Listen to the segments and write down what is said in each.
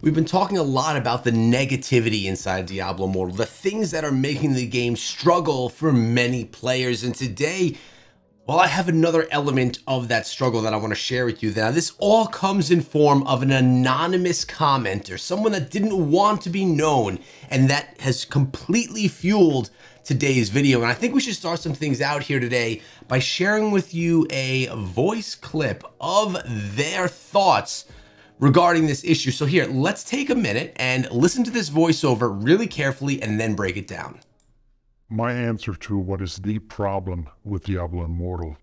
We've been talking a lot about the negativity inside Diablo Immortal, the things that are making the game struggle for many players. And today, well, I have another element of that struggle that I want to share with you. Now, this all comes in form of an anonymous commenter, someone that didn't want to be known, and that has completely fueled today's video. And I think we should start some things out here today by sharing with you a voice clip of their thoughts regarding this issue. So here, let's take a minute and listen to this voiceover really carefully and then break it down. My answer to what is the problem with Diablo Immortal,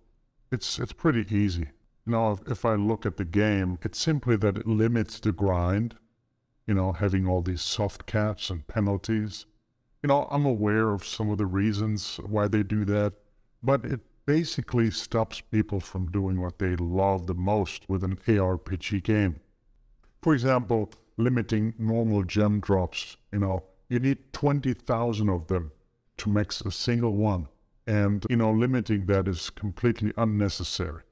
it's, it's pretty easy. You know, if, if I look at the game, it's simply that it limits the grind, you know, having all these soft caps and penalties. You know, I'm aware of some of the reasons why they do that, but it basically stops people from doing what they love the most with an ARPG game. For example, limiting normal gem drops. You know, you need 20,000 of them to max a single one. And, you know, limiting that is completely unnecessary.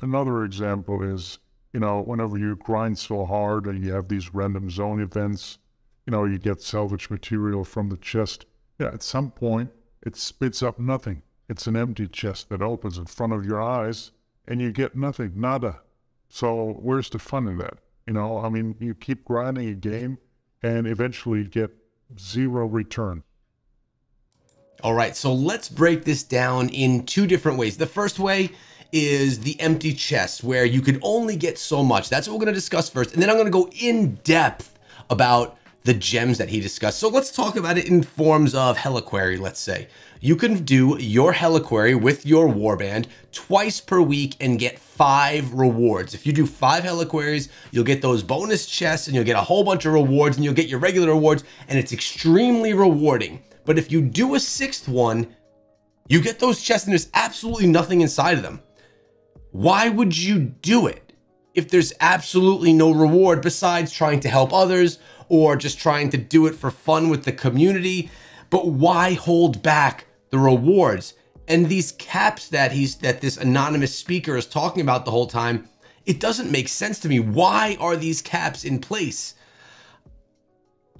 Another example is, you know, whenever you grind so hard and you have these random zone events, you know, you get salvage material from the chest. Yeah, at some point, it spits up nothing. It's an empty chest that opens in front of your eyes and you get nothing, nada. So where's the fun in that? You know, I mean, you keep grinding a game and eventually get zero return. All right, so let's break this down in two different ways. The first way is the empty chest, where you can only get so much. That's what we're going to discuss first. And then I'm going to go in depth about the gems that he discussed. So let's talk about it in forms of Helliquary, let's say. You can do your Helliquary with your warband twice per week and get five rewards. If you do five Helliquaries, you'll get those bonus chests and you'll get a whole bunch of rewards and you'll get your regular rewards and it's extremely rewarding. But if you do a sixth one, you get those chests and there's absolutely nothing inside of them. Why would you do it if there's absolutely no reward besides trying to help others or just trying to do it for fun with the community. But why hold back the rewards? And these caps that he's that this anonymous speaker is talking about the whole time, it doesn't make sense to me. Why are these caps in place?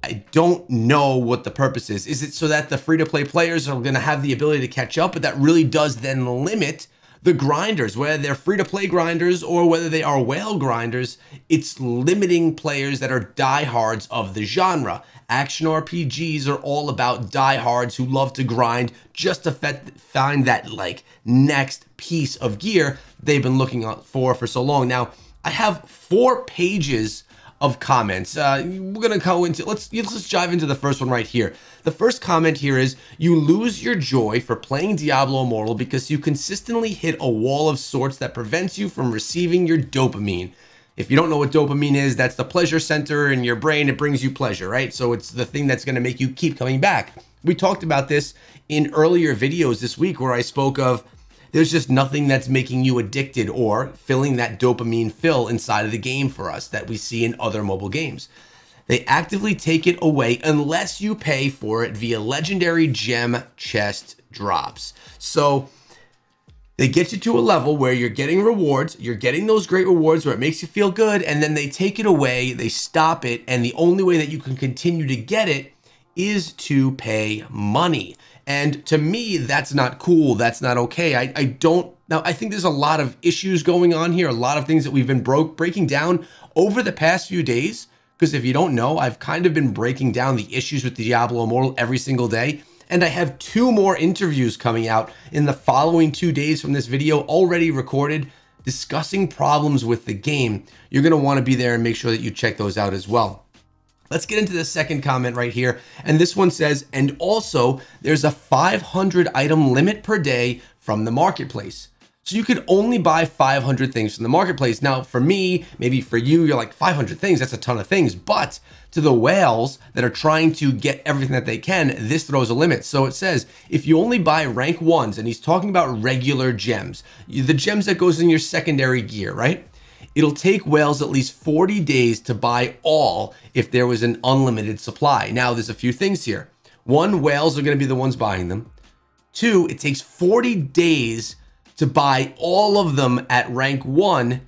I don't know what the purpose is. Is it so that the free to play players are going to have the ability to catch up? But that really does then limit the grinders, whether they're free to play grinders or whether they are whale grinders, it's limiting players that are diehards of the genre. Action RPGs are all about diehards who love to grind just to find that like next piece of gear they've been looking for for so long. Now, I have four pages of comments. Uh, we're gonna go into let's let's dive into the first one right here. The first comment here is you lose your joy for playing Diablo Immortal because you consistently hit a wall of sorts that prevents you from receiving your dopamine. If you don't know what dopamine is, that's the pleasure center in your brain. It brings you pleasure, right? So it's the thing that's going to make you keep coming back. We talked about this in earlier videos this week where I spoke of there's just nothing that's making you addicted or filling that dopamine fill inside of the game for us that we see in other mobile games. They actively take it away unless you pay for it via legendary gem chest drops. So they get you to a level where you're getting rewards, you're getting those great rewards where it makes you feel good, and then they take it away, they stop it, and the only way that you can continue to get it is to pay money. And to me, that's not cool. That's not okay. I, I don't now I think there's a lot of issues going on here, a lot of things that we've been broke breaking down over the past few days. Because if you don't know, I've kind of been breaking down the issues with Diablo Immortal every single day. And I have two more interviews coming out in the following two days from this video already recorded discussing problems with the game. You're going to want to be there and make sure that you check those out as well. Let's get into the second comment right here. And this one says, and also there's a 500 item limit per day from the marketplace. So you could only buy 500 things from the marketplace. Now, for me, maybe for you, you're like 500 things, that's a ton of things. But to the whales that are trying to get everything that they can, this throws a limit. So it says, if you only buy rank ones, and he's talking about regular gems, the gems that goes in your secondary gear, right? It'll take whales at least 40 days to buy all if there was an unlimited supply. Now, there's a few things here. One, whales are going to be the ones buying them. Two, it takes 40 days to buy all of them at rank one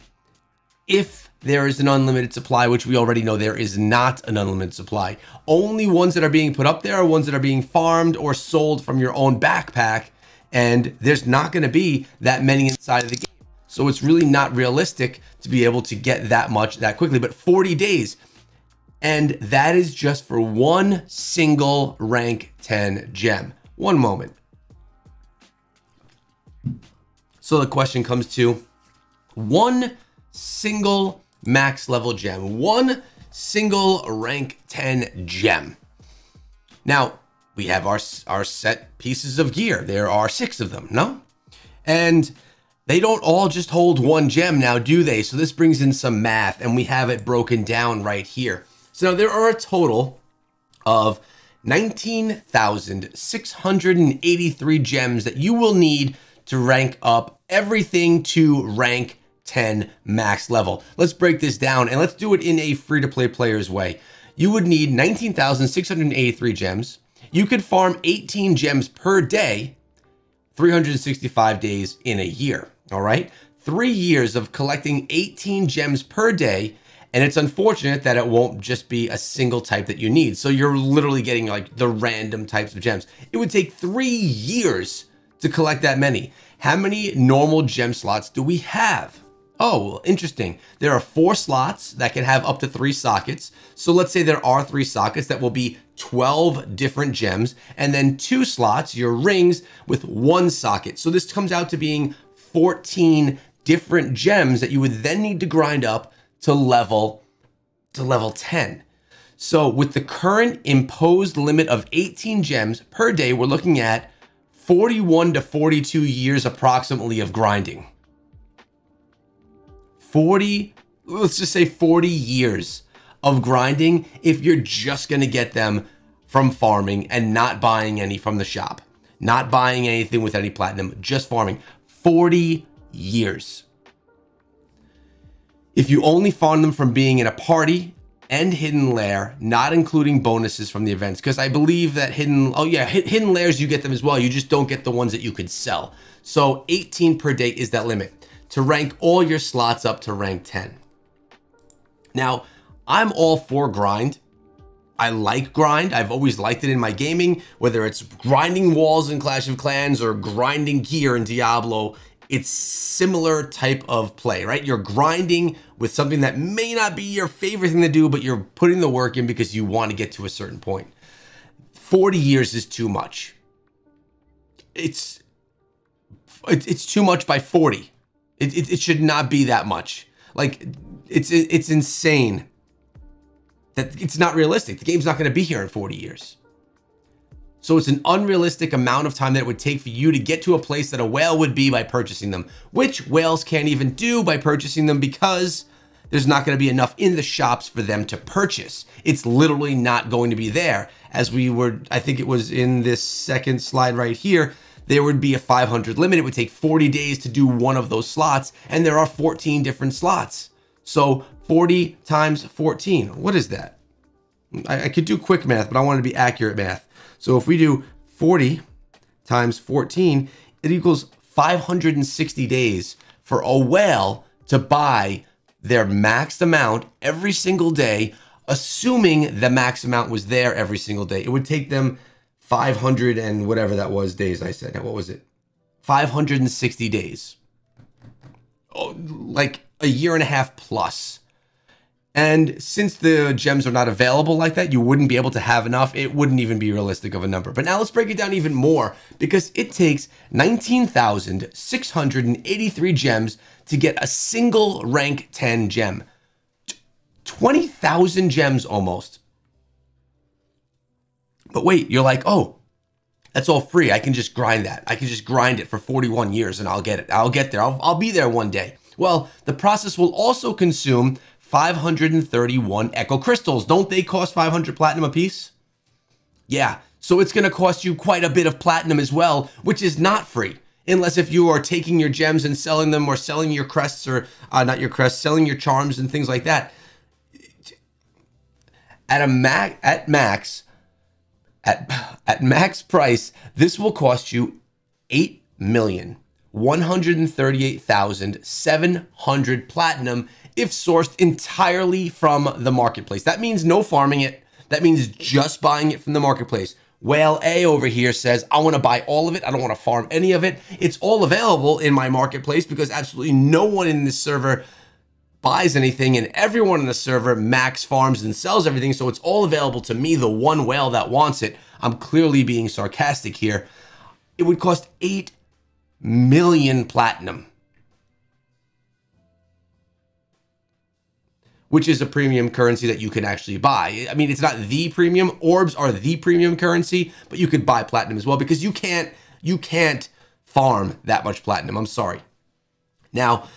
if there is an unlimited supply, which we already know there is not an unlimited supply. Only ones that are being put up there are ones that are being farmed or sold from your own backpack. And there's not going to be that many inside of the game. So it's really not realistic to be able to get that much that quickly. But 40 days. And that is just for one single rank 10 gem. One moment. So the question comes to one single max level gem, one single rank 10 gem. Now, we have our, our set pieces of gear. There are six of them, no? And they don't all just hold one gem now, do they? So this brings in some math and we have it broken down right here. So there are a total of 19,683 gems that you will need to rank up everything to rank 10 max level. Let's break this down and let's do it in a free to play player's way. You would need 19,683 gems. You could farm 18 gems per day, 365 days in a year. All right. Three years of collecting 18 gems per day. And it's unfortunate that it won't just be a single type that you need. So you're literally getting like the random types of gems. It would take three years to collect that many. How many normal gem slots do we have? Oh, well, interesting. There are four slots that can have up to three sockets. So let's say there are three sockets that will be 12 different gems, and then two slots, your rings, with one socket. So this comes out to being 14 different gems that you would then need to grind up to level to level 10. So with the current imposed limit of 18 gems per day, we're looking at 41 to 42 years approximately of grinding. 40, let's just say 40 years of grinding if you're just going to get them from farming and not buying any from the shop. Not buying anything with any platinum, just farming. 40 years. If you only farm them from being in a party and hidden lair, not including bonuses from the events, because I believe that hidden, oh yeah, hidden lairs, you get them as well. You just don't get the ones that you could sell. So 18 per day is that limit to rank all your slots up to rank 10. Now, I'm all for grind. I like grind. I've always liked it in my gaming, whether it's grinding walls in Clash of Clans or grinding gear in Diablo. It's similar type of play, right? You're grinding with something that may not be your favorite thing to do, but you're putting the work in because you want to get to a certain point. 40 years is too much. It's it's too much by 40. It, it, it should not be that much. Like it's it's insane that it's not realistic. The game's not going to be here in 40 years. So it's an unrealistic amount of time that it would take for you to get to a place that a whale would be by purchasing them, which whales can't even do by purchasing them because there's not going to be enough in the shops for them to purchase. It's literally not going to be there. As we were, I think it was in this second slide right here, there would be a 500 limit. It would take 40 days to do one of those slots, and there are 14 different slots. So 40 times 14, what is that? I, I could do quick math, but I want to be accurate math. So if we do 40 times 14, it equals 560 days for a whale to buy their maxed amount every single day, assuming the max amount was there every single day. It would take them 500 and whatever that was days I said. What was it? 560 days. Oh, like a year and a half plus. And since the gems are not available like that, you wouldn't be able to have enough. It wouldn't even be realistic of a number. But now let's break it down even more because it takes 19,683 gems to get a single rank 10 gem. 20,000 gems almost but wait, you're like, oh, that's all free. I can just grind that. I can just grind it for 41 years and I'll get it. I'll get there. I'll, I'll be there one day. Well, the process will also consume 531 Echo Crystals. Don't they cost 500 platinum apiece? Yeah, so it's going to cost you quite a bit of platinum as well, which is not free. Unless if you are taking your gems and selling them or selling your crests or uh, not your crests, selling your charms and things like that. At a max, at max, at, at max price, this will cost you eight million one hundred thirty-eight thousand seven hundred platinum if sourced entirely from the marketplace. That means no farming it. That means just buying it from the marketplace. Whale A over here says, I want to buy all of it. I don't want to farm any of it. It's all available in my marketplace because absolutely no one in this server buys anything and everyone in the server max farms and sells everything. So it's all available to me, the one whale that wants it. I'm clearly being sarcastic here. It would cost 8 million platinum. which is a premium currency that you can actually buy. I mean, it's not the premium. Orbs are the premium currency, but you could buy platinum as well because you can't you can't farm that much platinum. I'm sorry. Now,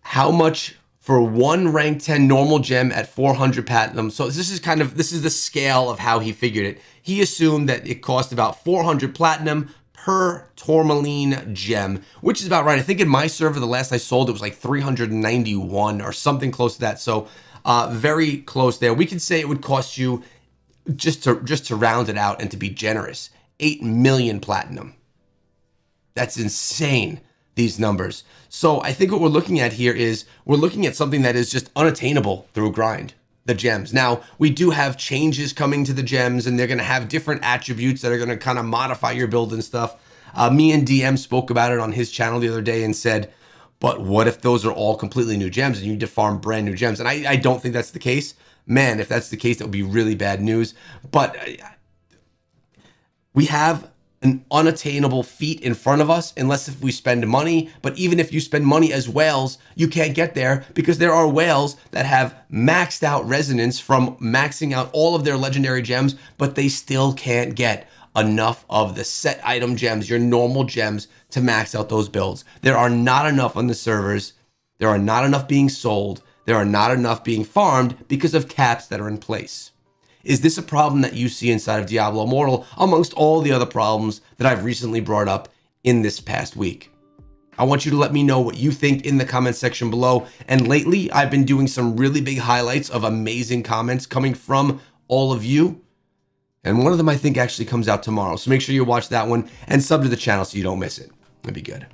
how much for one rank 10 normal gem at 400 platinum? So this is kind of this is the scale of how he figured it. He assumed that it cost about 400 platinum per tourmaline gem, which is about right. I think in my server, the last I sold, it was like 391 or something close to that. So uh, very close there. We could say it would cost you just to just to round it out and to be generous, 8 million platinum. That's insane, these numbers. So I think what we're looking at here is we're looking at something that is just unattainable through grind the gems. Now, we do have changes coming to the gems, and they're going to have different attributes that are going to kind of modify your build and stuff. Uh, me and DM spoke about it on his channel the other day and said, but what if those are all completely new gems and you need to farm brand new gems? And I, I don't think that's the case. Man, if that's the case, that would be really bad news. But uh, we have an unattainable feat in front of us unless if we spend money. But even if you spend money as whales, you can't get there because there are whales that have maxed out resonance from maxing out all of their legendary gems, but they still can't get enough of the set item gems, your normal gems, to max out those builds. There are not enough on the servers. There are not enough being sold. There are not enough being farmed because of caps that are in place. Is this a problem that you see inside of Diablo Immortal amongst all the other problems that I've recently brought up in this past week? I want you to let me know what you think in the comment section below. And lately, I've been doing some really big highlights of amazing comments coming from all of you. And one of them I think actually comes out tomorrow. So make sure you watch that one and sub to the channel so you don't miss it. That'd be good.